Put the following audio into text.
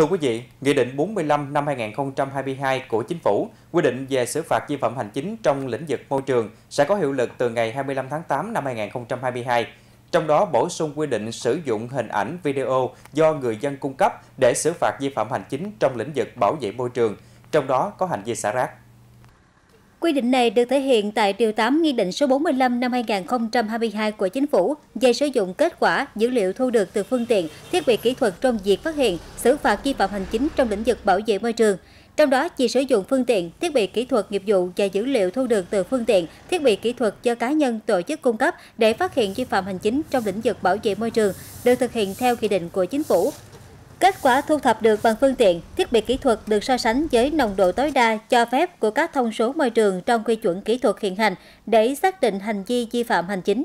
Thưa quý vị, Nghị định 45 năm 2022 của Chính phủ quy định về xử phạt vi phạm hành chính trong lĩnh vực môi trường sẽ có hiệu lực từ ngày 25 tháng 8 năm 2022. Trong đó bổ sung quy định sử dụng hình ảnh video do người dân cung cấp để xử phạt vi phạm hành chính trong lĩnh vực bảo vệ môi trường, trong đó có hành vi xả rác. Quy định này được thể hiện tại Điều 8 Nghị định số 45 năm 2022 của Chính phủ về sử dụng kết quả dữ liệu thu được từ phương tiện, thiết bị kỹ thuật trong việc phát hiện, xử phạt vi phạm hành chính trong lĩnh vực bảo vệ môi trường. Trong đó, chỉ sử dụng phương tiện, thiết bị kỹ thuật nghiệp vụ và dữ liệu thu được từ phương tiện, thiết bị kỹ thuật do cá nhân tổ chức cung cấp để phát hiện vi phạm hành chính trong lĩnh vực bảo vệ môi trường được thực hiện theo quy định của Chính phủ. Kết quả thu thập được bằng phương tiện, thiết bị kỹ thuật được so sánh với nồng độ tối đa cho phép của các thông số môi trường trong quy chuẩn kỹ thuật hiện hành để xác định hành vi vi phạm hành chính.